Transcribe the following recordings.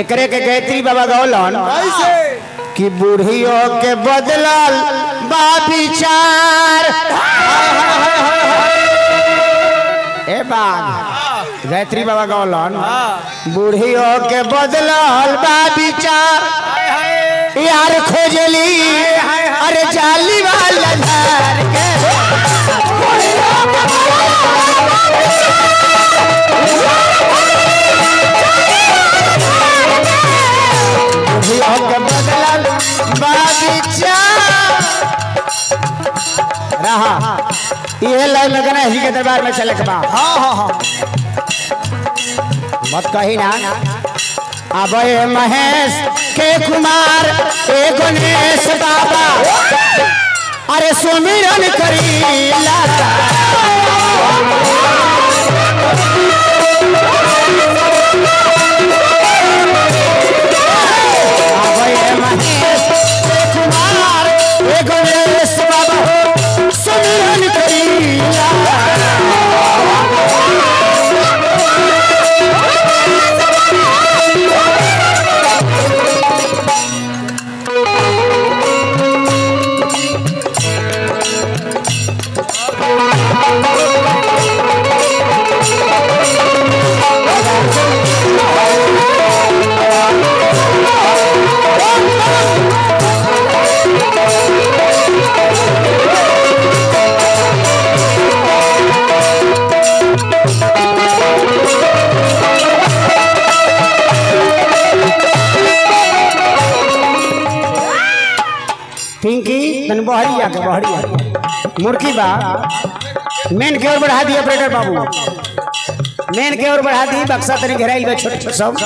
एकरे के गायत्री बाबा गौलन। कि बूढ़ियों के बदलल बा विचार ए बाग। गायत्री बाबा गौलन। बूढ़ियों के बदलल बा विचार यार खोजली। अरे ये लाइन लगना ही के दरबार में चले बा हाँ हाँ हाँ। मत कही ना। अब ये महेश के कुमार ए गणेश बाबा। अरे सुमिरन करी लाता आके मुर्की बा। मेन के ओर बढ़ा दी ऑपरेटर बाबू। मेन के ओर बढ़ा दी बक्सा तनी घेराइल बा, छोट छोट सब।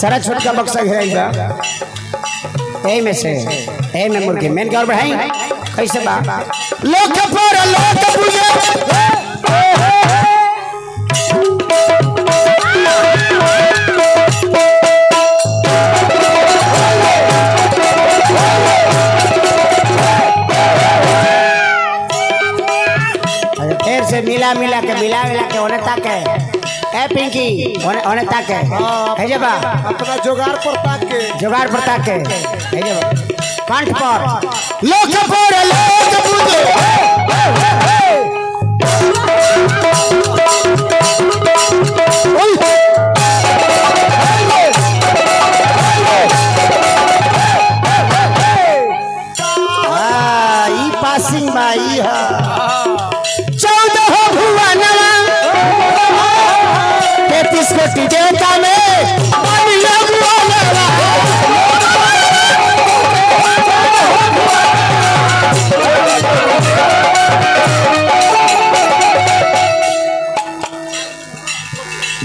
सारा छोट का बक्सा घेराइल बा। ए में से ए में मुर्गी मेन के ओर बढ़ाई। कैसे बा। लोक फिर से मिला मिला के मिला मिला के होने तक। है ए पिंकी होने होने तक। है हे जे बा अपना जोगार पर तक। के जुगाड़ पर ताके। हे जे कांठ कंठ पर। लोक पर लोक पूजे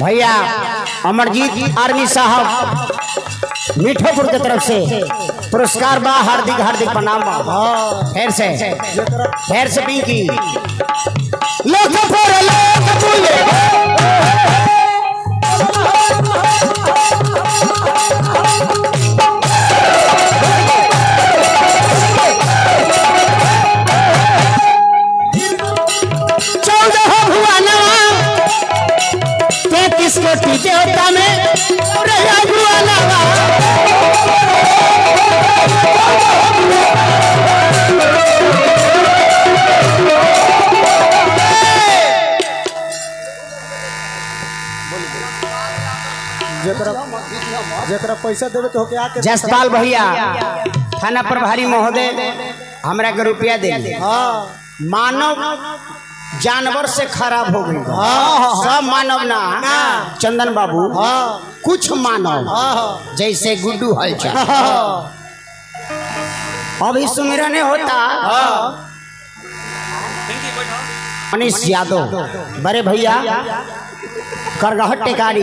भैया अमरजीत आर्मी साहब मीठोपुर के तरफ़ से पुरस्कार बा हार्दिक हार्दिक प्रणाम बा। फिर से फिर से पिंकी। देवता में पैसा देवे तो होके जसपाल भैया थाना प्रभारी महोदय हमरा के रुपया दे। हाँ। मानव जानवर से खराब हो गई। हाँ। सब मानव ना। चंदन बाबू हाँ। कुछ मानव हाँ जैसे गुड्डू हलचल हाँ अभी सुमिरन होता। हाँ। मनीष यादव बड़े भैया करगहट टेकारी।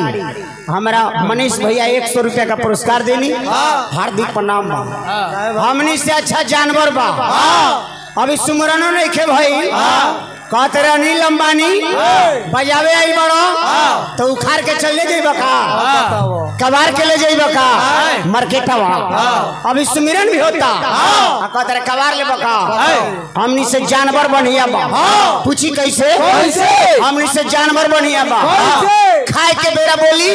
हमारा मनीष भैया एक सौ रुपया का पुरस्कार देनी। हार्दिक प्रणाम बा हमनी से अच्छा जानवर बा। अभी सुमरनो नहीं खे भाई। कहते रहे अनिल अंबानी बजावे आई बड़ो तो उखाड़ के चले जाइब का कबार के ले जाइब का मार्केटवा अभी सुमिरन भी होता। कहते रहे कबार ले बका। हमनी से जानवर बढ़िया बा। पूछी कैसे? हमनी से जानवर बढ़िया बा। खाए के बेरा बोली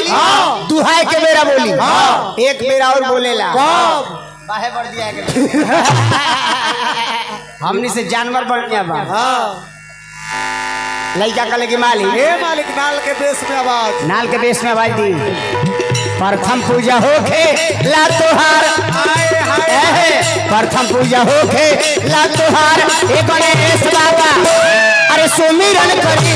दुहाए के बेरा बोली। एक बेरा और बोलेला। बाहे बढ़ दिया हमनी से जानवर बढ़ गया बा। लड़का कले की माली ए मालिक नाल के बेस में आवाज़। नाल के बेस में आवाज़ दी। प्रथम पूजा होखे ला तोहार। हाय हाय प्रथम पूजा होखे ला तोहार। ए गणेश बाबा। अरे सुमिरन करी।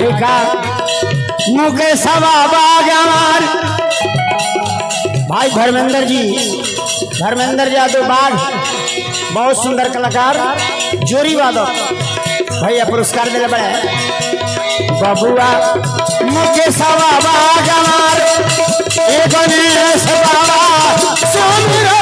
लड़का मुकेश बागवार भाई धर्मेंद्र जी, धर्मेंद्र यादव बाग। बहुत सुंदर कलाकार, जोरी वादक। भैया पुरस्कार दिले बड़े बबुआ मुकेश बागवार ए गणेश बाबा सुमिरन